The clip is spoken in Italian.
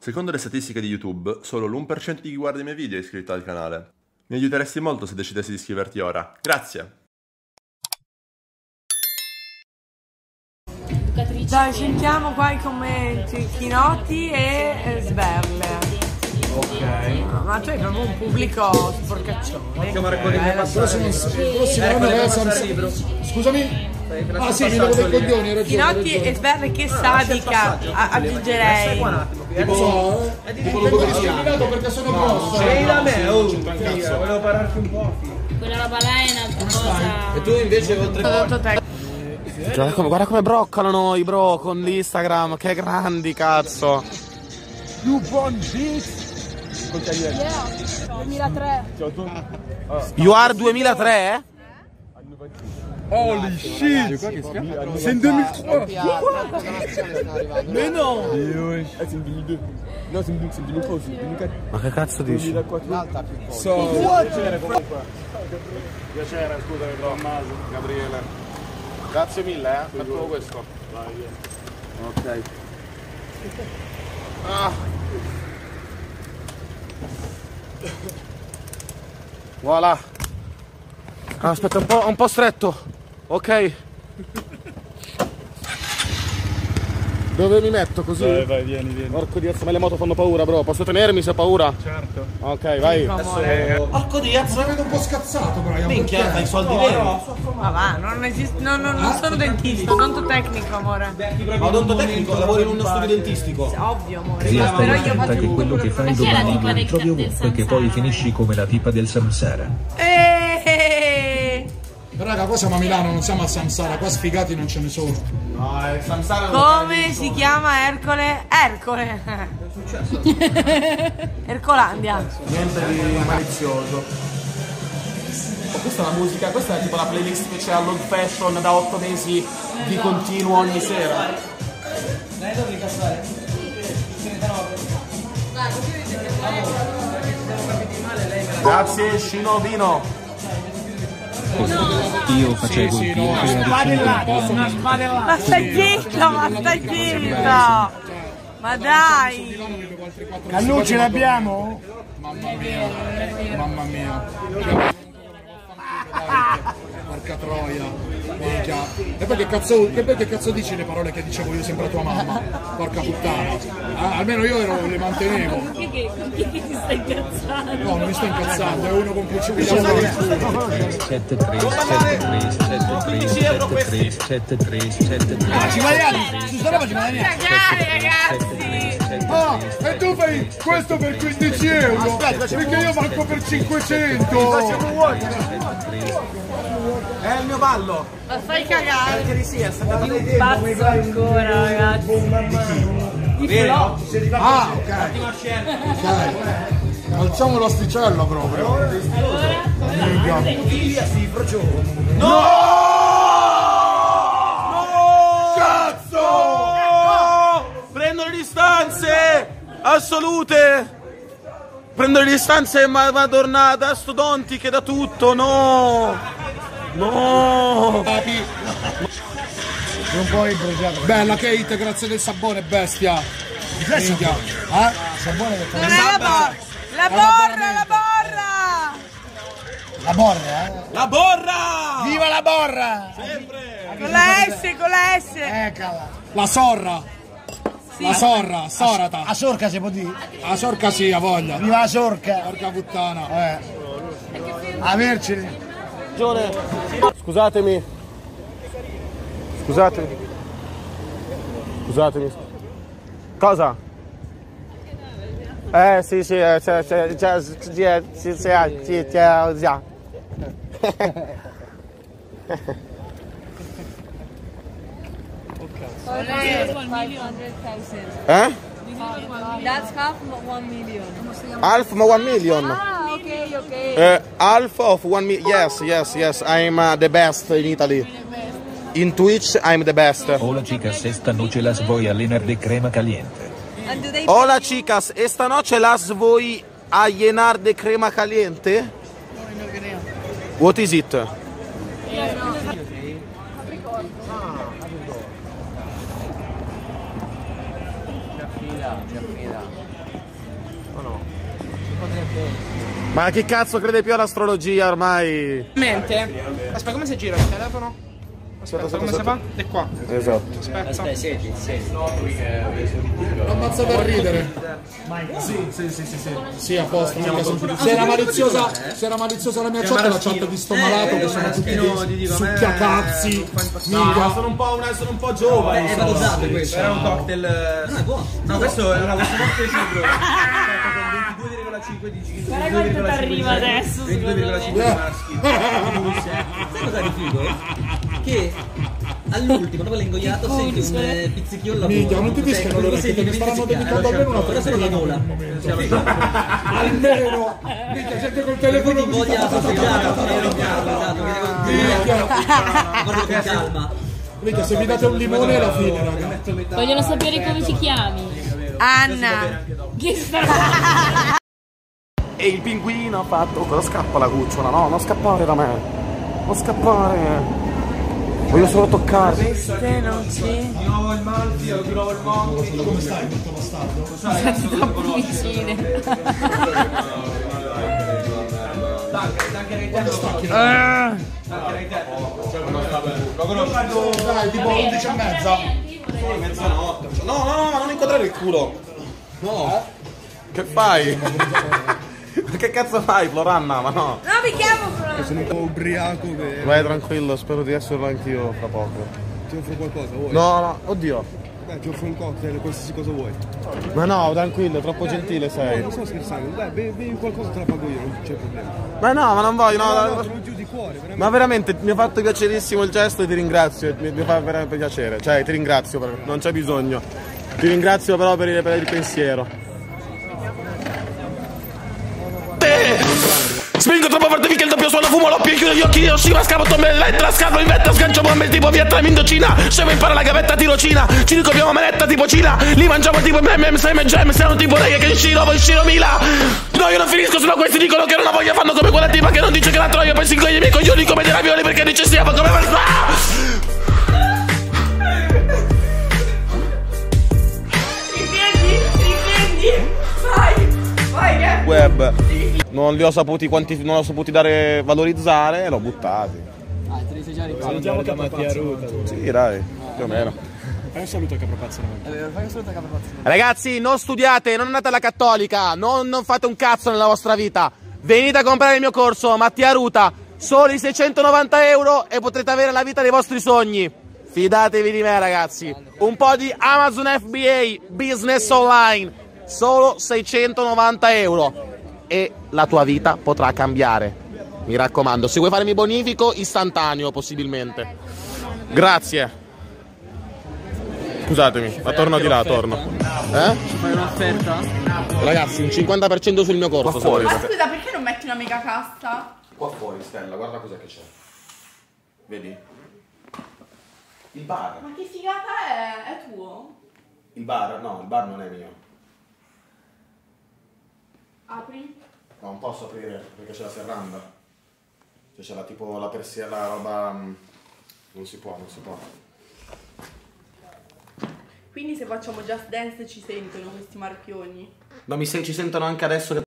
Secondo le statistiche di YouTube, solo l'1% di chi guarda i miei video è iscritto al canale. Mi aiuteresti molto se decidessi di iscriverti ora. Grazie! Dai, sentiamo qua i commenti. Chinotti e eh, Sberle. Ok. Ma tu hai proprio un pubblico sporcaccione. Siamo raccogliendo Eh, il lo so. prossimo, prossimo devo Ah sì, mi devo dei coglioni, hai ragione. ragione. e Sberle che sadica a- aggiungerei. Lo so, eh. Vengo discriminato perché sono grosso. Sei da me, oh, volevo parlarti un po'. Quella roba là è un'altra cosa. E tu invece oltre. Guarda come, guarda come broccano i bro con l'Instagram, che grandi cazzo. You are 2003? Holy shit C'est une 2003 Mais non Ah, c'est une 2002. Non, c'est une, c'est une 2003 aussi. 2004. Ma che cazzo dici? 2004. So, Piacere, scusami, Tommaso, Gabriele. Grazie mille, eh, per tutto questo. Ok. Ah. Voilà. Ah, aspetta, un po', un po' stretto. Ok. Dove mi metto così? Vai, vai, vieni, vieni. Porco Dio, me le moto fanno paura, bro. Posso tenermi se ho paura? Certo. Ok, vai. Porco Diaz! Ma vedo un po' scazzato, Brian. Minchia, perché? fai i soldi veri. Ma va, non esiste. No, no, non sono dentista, odonto tecnico, amore. Ma odontotecnico, lavori in uno studio dentistico. Ovvio, amore. Sia Però io faccio che quello che fai Ma chi è la domani tipa lo ritrovi ovunque che Samsara? poi finisci come la tipa del Samsara. Eh, Raga, qua siamo a Milano, non siamo a Samsara, qua sfigati non ce ne sono. No, è Samsara Come si chiama Ercole? Ercole. Ercolandia. Niente di malizioso. Oh, questa è la musica, questa è tipo la playlist che c'è all'old fashion da 8 mesi di continuo ogni sera. Grazie Scinovino. Io facevo il piacere Ma stai zitto, ma stai zitto. Ma dai. Cannucci l'abbiamo? Mamma mia, mamma mia. Porca troia. Minchia. E poi che cazzo, che poi che cazzo dici le parole che dicevo io sempre a tua mamma? Porca puttana. Ah, almeno io ero- le mantenevo. Chi che, chi che ti stai incazzando? No, non mi sto incazzando, è uno con cui ci vediamo con il culo. 73 73 73 73 73 73 Ci guadagni, su sta roba ci guadagni. Cagare, ragazzi. Ah, e tu fai questo per 15 euro? Perché io manco per 500. È il mio ballo. Ma fai cagare. Che sì, è stata Pazzo ancora, ragazzi. Ah, ok. Ok. Alziamo l'asticello proprio. Minchia. Cazzo! Prendo le distanze assolute. Prendo le distanze ma, madornata, stodontiche da tutto, no! No! Non puoi bruciare. Bella Kate, grazie del sapone, bestia. Minchia. Eh? Sapone per Non è la borra. La borra, la borra. La borra, eh? La borra! Viva la borra! Con la S, con la S. Eccola. La sorra. La sorra, sorata. A sorca si può dire? La sorca sì, ha voglia. Viva la sorca! Porca puttana. Eh. Avercene. Ragione. Scusatemi. Scusatemi. Scusatemi. Cosa? Eh sì sì, eh, c'è, c'è, c'è, c'è, sì, sì, ah, sì, c'è, già. Eh? That's half one million. Half ma one million. Ah, ok, ok. Uh, half of one million. Yes, yes, yes. I'm uh, the best in Italy. In Twitch, I'm the best. Hola chicas, esta noche las voy a llenar de crema caliente. Hola chicas, esta noche las voy a llenar de crema caliente. What is it? Ma chi cazzo crede più all'astrologia ormai? Mente. Aspetta, come si gira il telefono? Aspetta, come si fa? È qua. Esatto. Aspetta. Ammazza per ridere. Sì, sì, sì, sì, sì. Sì, a posto. mica sono- Se era maliziosa, se era maliziosa la mia chat, la chat di sto malato che sono tutti dei succhiacazzi. No, Mica. sono un po', una, sono un po' giovane. È valutato questo. Era un cocktail. Non è buono. No, questo era questo cocktail sicuro. Con 22,5 di gin. Guarda quanto ti arriva adesso, 22,5 di maschi. Sai cosa di figo? Che all'ultimo, dopo l'ingoiato, senti un eh, pizzichio al lavoro. Minchia, non ti discono le orecchie, mi staranno dedicando almeno una Però solo la gola. Almeno! Minchia, gente col telefono Quindi voglia soffiata, però esatto, Minchia. guarda con calma. Minchia, se mi date un limone è la fine, raga. Vogliono sapere come ti chiami. Anna. Che strano. E il pinguino ha fatto. Cosa scappa la cucciola? No, non scappare da me. Non scappare. Voglio solo toccare. Queste non ci... Di nuovo il Malfi, di nuovo il Monti. Come stai, tutto bastardo? Siete troppo vicine. Dai, tipo 11 e mezza. Mezzanotte. No, no, no, ma non inquadrare il culo. No. Che fai? Ma che cazzo fai, Floranna? Ma no. No, mi chiamo Fran. Sono un po' ubriaco, vero? Vai tranquillo, spero di esserlo anch'io fra poco. Ti offro qualcosa, vuoi? No, no, oddio. Dai, ti offro un cocktail, qualsiasi cosa vuoi. Ma no, tranquillo, troppo gentile sei. Non sto scherzando, dai, bevi, bevi qualcosa te la pago io, non c'è problema. Ma no, ma non voglio, no. No, no, no, sono giù di cuore, veramente. Ma veramente mi ha fatto piacerissimo il gesto e ti ringrazio, mi, mi fa veramente piacere. Cioè, ti ringrazio, per- non c'è bisogno. Ti ringrazio però per il, per il pensiero. Spingo troppo forte finché il doppio suono fumo l'oppio chiudo gli occhi Hiroshima scavo tombe elettra scavo in vetta sgancio bombe tipo Vietnam Indocina. Scemo impara la gavetta tirocina Ci ricopriamo manetta tipo Cina. Li mangiamo tipo MM Sam Jam Siamo tipo Rey che Shiro voi Shiro Mila. No io non finisco solo questi dicono che non la voglio fanno come quella tipa che non dice che la troia Poi si ingoglia i miei coglioni come dei ravioli perché dice stiamo come ah! Non li ho saputi quanti, non ho saputi dare valorizzare e l'ho buttati Salutiamo Mattia Ruta. Sì dai più o meno Fai un saluto a Capropazzo. Ragazzi, non studiate, non andate alla cattolica, non, non fate un cazzo nella vostra vita. Venite a comprare il mio corso, Mattia Ruta, soli 690 euro e potrete avere la vita dei vostri sogni. Fidatevi di me, ragazzi. Un po' di Amazon FBA, business online, solo 690 euro. E la tua vita potrà cambiare. Mi raccomando, se vuoi farmi bonifico, istantaneo possibilmente. Grazie. Scusatemi, ma torno di là, torno. Eh? Fai un'offerta? Ragazzi, un 50% sul mio corso. se Ma scusa, perché non metti una mega cassa? Qua fuori, Stella, guarda cosa che c'è. Vedi? Il bar. Ma che figata è? È tuo? Il bar, no, il bar non è mio. Apri? No, non posso aprire perché c'è la serranda. Cioè c'è la tipo la persiana, la roba. mm, Non si può, non si può. Quindi se facciamo Just Dance ci sentono questi marchioni. No, mi se- ci sentono anche adesso che